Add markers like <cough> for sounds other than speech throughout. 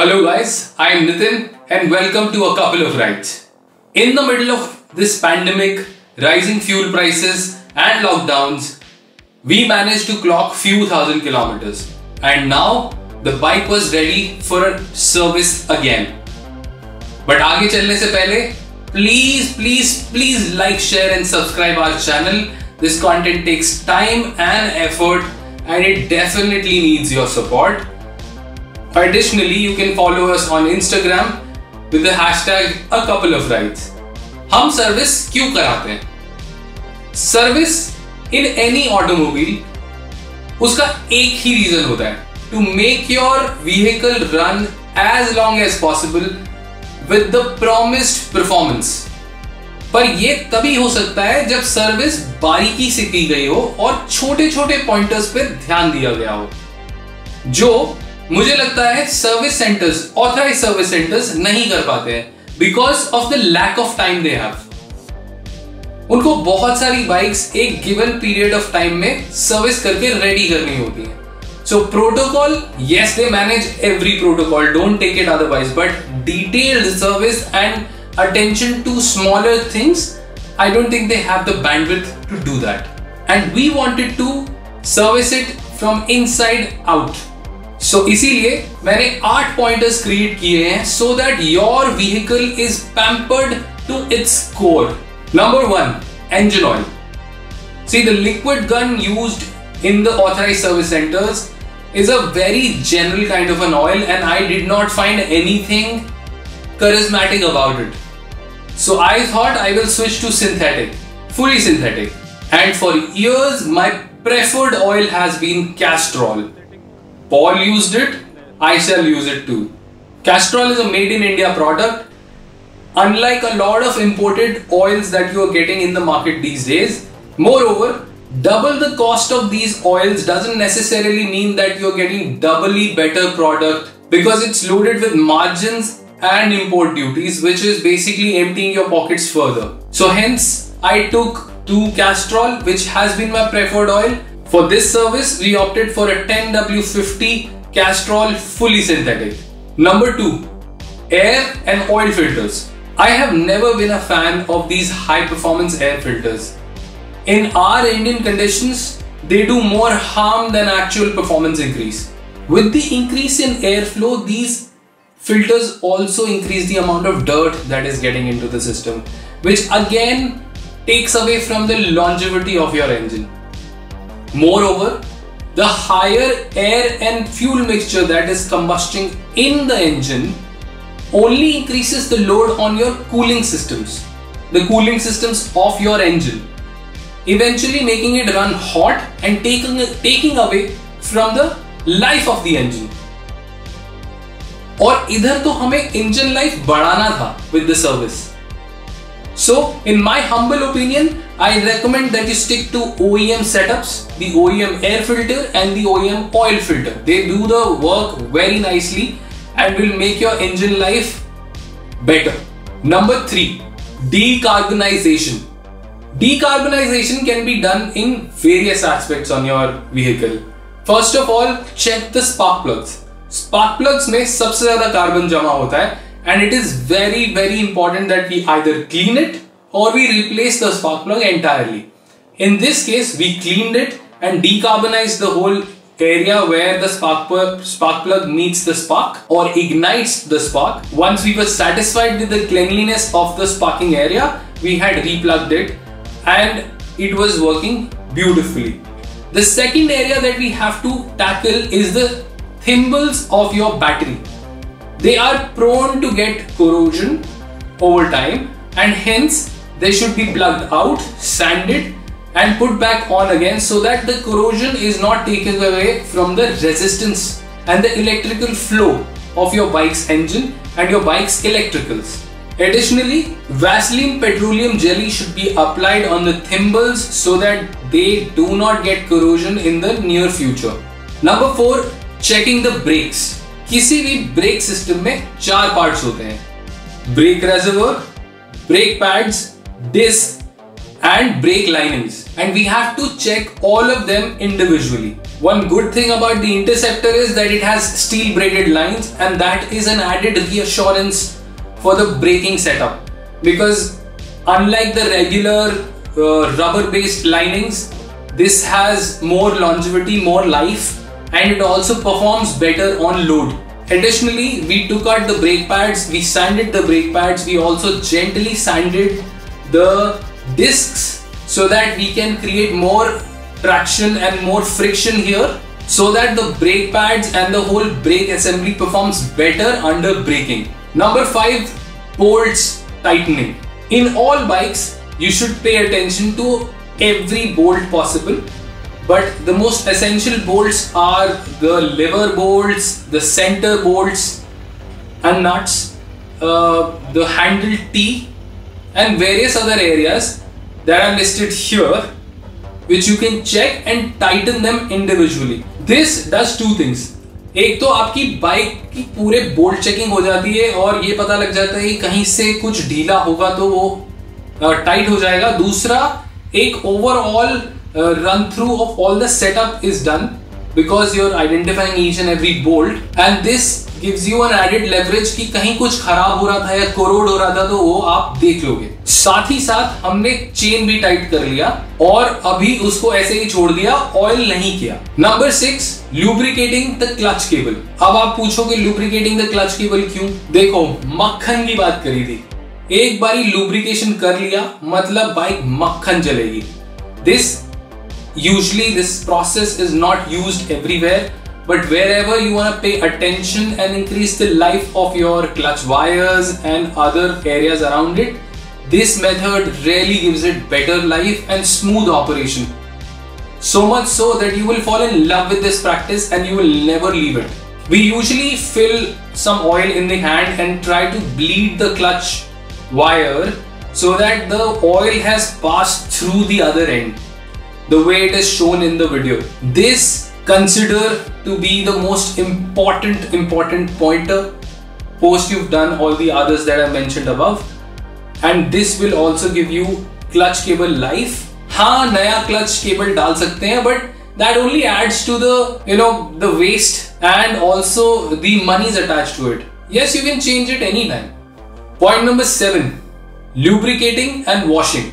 Hello guys, I am Nitin and welcome to a couple of rides. In the middle of this pandemic, rising fuel prices and lockdowns, we managed to clock few thousand kilometers and now the bike was ready for service again. But आगे चलने से पहले please please please like share and subscribe our channel. This content takes time and effort and it definitely needs your support. Additionally, you can follow us on Instagram with the hashtag a couple of rides. हम service क्यों कराते हैं? Service in any automobile उसका एक ही reason होता है। To make your vehicle run as long as possible with the promised performance पर यह तभी हो सकता है जब सर्विस बारीकी से की गई हो और छोटे छोटे पॉइंटर्स पर ध्यान दिया गया हो। जो मुझे लगता है service centres authorise service centres नहीं कर पाते हैं because of the lack of time they have उनको बहुत सारी बाइक्स एक गिवन पीरियड ऑफ़ टाइम में सर्विस करके रेडी करनी होती है। So protocol yes they manage every protocol don't take it otherwise but detailed service and attention to smaller things I don't think they have the bandwidth to do that and we wanted to service it from inside out so so, इसीलिए मैंने आठ pointers create किए हैं so that your vehicle is pampered to its core number one engine oil see the liquid gun used in the authorized service centers is a very general kind of an oil and i did not find anything charismatic about it so i thought i will switch to synthetic fully synthetic and for years my preferred oil has been castrol Paul used it, I shall use it too. Castrol is a made in India product. Unlike a lot of imported oils that you are getting in the market these days, moreover, double the cost of these oils doesn't necessarily mean that you're getting doubly better product because it's loaded with margins and import duties which is basically emptying your pockets further. So hence I took to Castrol which has been my preferred oil for this service, we opted for a 10W50 Castrol fully synthetic. Number 2. Air and oil filters. I have never been a fan of these high performance air filters. In our Indian conditions, they do more harm than actual performance increase. With the increase in airflow, these filters also increase the amount of dirt that is getting into the system, which again takes away from the longevity of your engine. Moreover, the higher air and fuel mixture that is combusting in the engine only increases the load on your cooling systems, the cooling systems of your engine, eventually making it run hot and taking, taking away from the life of the engine. और इधर तो हमें engine life बढ़ाना था with the service so, in my humble opinion, I recommend that you stick to OEM setups, the OEM air filter and the OEM oil filter. They do the work very nicely and will make your engine life better. Number three, decarbonization. Decarbonization can be done in various aspects on your vehicle. First of all, check the spark plugs. Spark plugs में सबसे ज़्यादा carbon जमा होता है and it is very very important that we either clean it or we replace the spark plug entirely. In this case, we cleaned it and decarbonized the whole area where the spark, plug, spark plug meets the spark or ignites the spark. Once we were satisfied with the cleanliness of the sparking area, we had replugged it and it was working beautifully. The second area that we have to tackle is the thimbles of your battery. They are prone to get corrosion over time and hence they should be plugged out, sanded and put back on again so that the corrosion is not taken away from the resistance and the electrical flow of your bike's engine and your bike's electricals. Additionally, Vaseline petroleum jelly should be applied on the thimbles so that they do not get corrosion in the near future. Number 4. Checking the brakes. किसी भी brake system में चार parts होते हैं break रेजर्वर break pads disc and brake linings and we have to check all of them individually One good thing about the Interceptor is that it has steel braided lines and that is an added reassurance for the braking setup because unlike the regular uh, rubber based linings this has more longevity more life and it also performs better on load additionally we took out the brake pads we sanded the brake pads we also gently sanded the discs so that we can create more traction and more friction here so that the brake pads and the whole brake assembly performs better under braking. Number 5 bolts tightening. In all bikes you should pay attention to every bolt possible but the most essential bolts are the lever bolts, the center bolts and nuts, uh, the handle T and various other areas that are listed here which you can check and tighten them individually. This does two things. एक तो आपकी bike की पूरे bolt checking हो जाती है और ये पता लग जाता है कि कहीं से कुछ ढीला होगा तो वो टाइट हो जाएगा दूसरा एक overall run through of all the setup is done because you're identifying each and every bolt. And this gives you an added leverage कि कहीं कुछ खराब हो रहा था या कोरोड हो रहा था तो वो आप देख लोगे। साथ ही साथ हमने चेन भी टाइट कर लिया और अभी उसको ऐसे ही छोड़ दिया ऑयल नहीं किया। Number six lubricating the clutch cable अब आप पूछोगे लुब्रिकेटिंग द क्लच केबल क्यों? देखो, मक्खन की बात करी थी। एक बारी लुब्रिकेशन कर लिया मतलब बाइक मक्खन चलेगी। This Usually this process is not used everywhere but wherever you want to pay attention and increase the life of your clutch wires and other areas around it, this method really gives it better life and smooth operation. So much so that you will fall in love with this practice and you will never leave it. We usually fill some oil in the hand and try to bleed the clutch wire so that the oil has passed through the other end the way it is shown in the video. This consider to be the most important important pointer post you've done all the others that I mentioned above and this will also give you clutch cable life. हाँ नया clutch cable डाल सकते हैं but that only adds to the you know the waste and also the money is attached to it. Yes, you can change it anytime. Point number seven, lubricating and washing.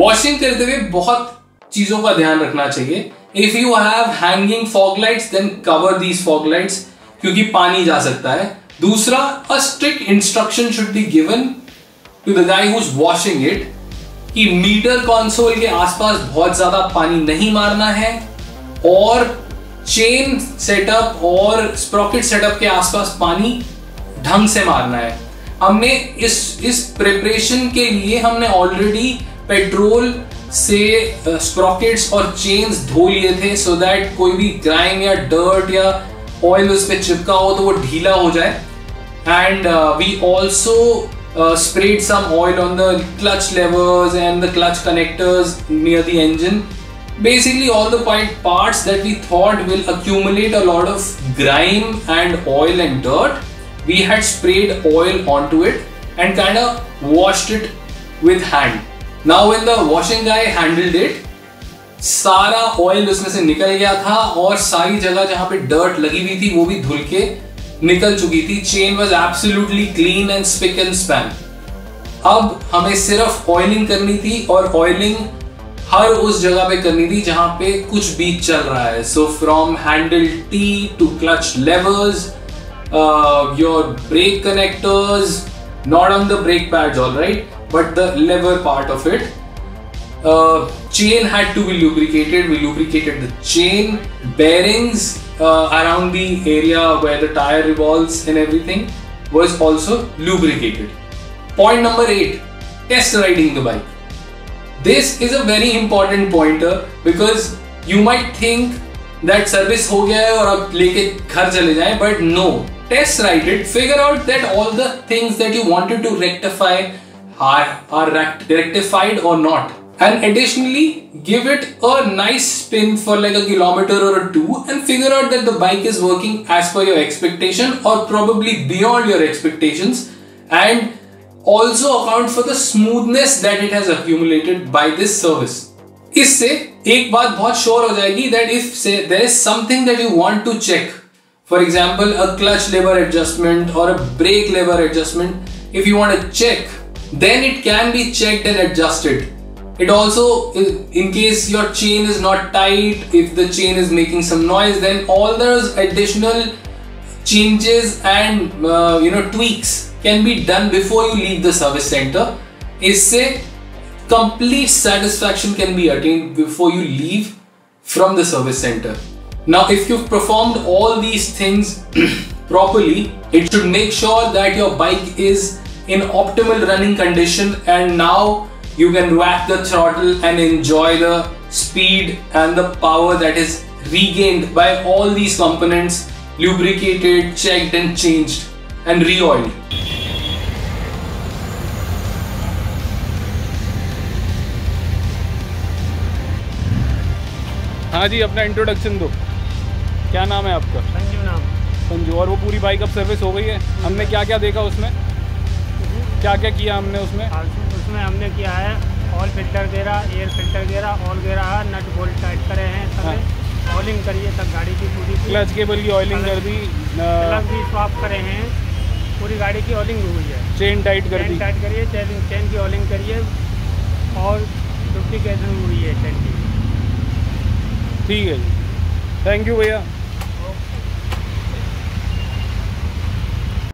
Washing करते हुए बहुत चीज़ों का ध्यान रखना चाहिए। If you have hanging fog lights then cover these fog lights क्योंकि पानी जा सकता है। दूसरा a strict instruction should be given to the guy who is washing it कि मीटर कंसोल के आसपास बहुत ज़्यादा पानी नहीं मारना है, और चेन सेटअप और स्प्रॉकेट सेटअप के आसपास पानी ढंग से मारना है। हमने इस इस प्रिपरेशन के लिए हमने ऑलरेडी पेट्रोल से स्प्रॉकेट्स और चेन्स धो लिए थे सो so दैट कोई भी ग्राइम या डर्ट या ऑयल उस पर चिपका हो तो वो ढीला हो जाए and we also sprayed some oil on the clutch levers and the clutch connectors near the engine. Basically, all the parts that we thought will accumulate a lot of grime and oil and dirt, we had sprayed oil onto it and kind of washed it with hand. now when the washing guy handled it सारा oil उसमें से निकल गया था और सारी जगह जहाँ पे डर्ट लगी हुई थी, वो भी धुल के निकल चुकी थी। Chain was absolutely clean and spick and span अब हमें सिर्फ़ ऑयलिंग करनी थी और ऑयलिंग हर उस जगह पे करनी थी जहाँ पे कुछ भी चल रहा है। So from handle T to clutch levers your brake connectors not on the brake pads all right but the lever part of it. Uh, chain had to be lubricated. We lubricated the chain, bearings uh, around the area where the tire revolves and everything was also lubricated. Point number eight test riding the bike. This is a very important pointer because you might think that service हो गया है और अब लेके घर चले जाएं but no test ride it figure out that all the things that you wanted to rectify are, are rectified or not. And additionally, give it a nice spin for like a kilometer or a two and figure out that the bike is working as per your expectation or probably beyond your expectations and also account for the smoothness that it has accumulated by this service. इससे एक बात बहुत sure हो जाएगी that if say there is something that you want to check for example a clutch लेबर adjustment और a brake लेबर adjustment if you want to check then it can be checked and adjusted it also in case your chain is not tight if the chain is making some noise then all those additional changes and uh, you know tweaks can be done before you leave the service center isse complete satisfaction can be attained before you leave from the service center. Now, if you've performed all these things <clears throat> properly, it should make sure that your bike is in optimal running condition and now you can whack the throttle and enjoy the speed and the power that is regained by all these components lubricated, checked and changed and re-oiled. हाँ जी अपना introduction दो क्या नाम है आपका संजू नाम संजू और वो पूरी बाइक अब सर्विस हो गई है हमने क्या क्या देखा उसमें क्या क्या किया हमने उसमें? उसमें हमने किया है ऑयल फ़िल्टर गेरा एयर फ़िल्टर गेरा ऑयल गेरा है नट बोल्ट टाइट करे हैं सब ऑयलिंग करिए तब गाड़ी की पूरी क्लच केबल की ऑयलिंग कर दी क्लच भी स्वाप करे हैं पूरी गाड़ी की ऑयलिंग हुई है। चेन टाइट कर दी। टाइट करिए चेन चेन की ऑयलिंग करिए और डुप्लीकेशन हुई है चेन की। ठीक है जी। थैंक यू भैया।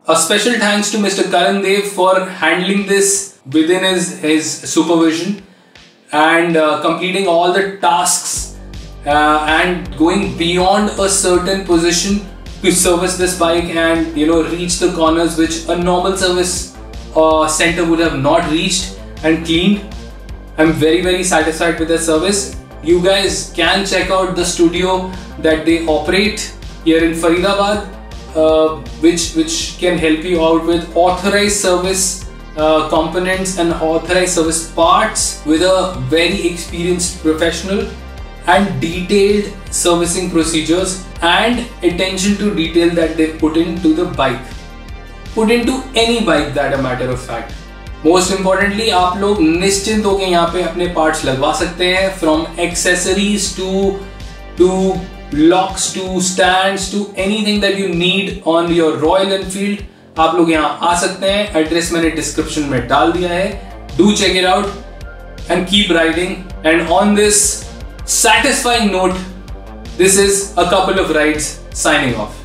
A special thanks to Mr. Karan Dev for handling this within his, his supervision and uh, completing all the tasks uh, and going beyond a certain position to service this bike and you know reach the corners which a normal service uh, center would have not reached and cleaned. I'm very very satisfied with the service you guys can check out the studio that they operate here in Faridabad, uh, which which can help you out with authorized service uh, components and authorized service parts with a very experienced professional and detailed servicing procedures and attention to detail that they put into the bike put into any bike that a matter of fact most importantly आप लोग निश्चिंत होकर यहाँ पे अपने parts लगवा सकते हैं from accessories to to locks to stand to anything that you need on your Royal Enfield आप लोग यहाँ आ सकते हैं एड्रेस मैंने डिस्क्रिप्शन में डाल दिया है do check it out and keep riding and on this satisfying note, this is a couple of rides signing off.